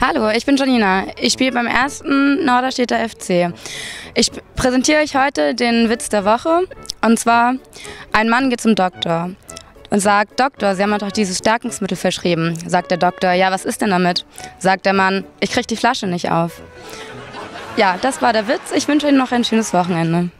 Hallo, ich bin Janina. Ich spiele beim ersten Norderstädter FC. Ich präsentiere euch heute den Witz der Woche. Und zwar, ein Mann geht zum Doktor und sagt, Doktor, Sie haben mir doch dieses Stärkungsmittel verschrieben. Sagt der Doktor, ja, was ist denn damit? Sagt der Mann, ich kriege die Flasche nicht auf. Ja, das war der Witz. Ich wünsche Ihnen noch ein schönes Wochenende.